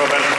Robert.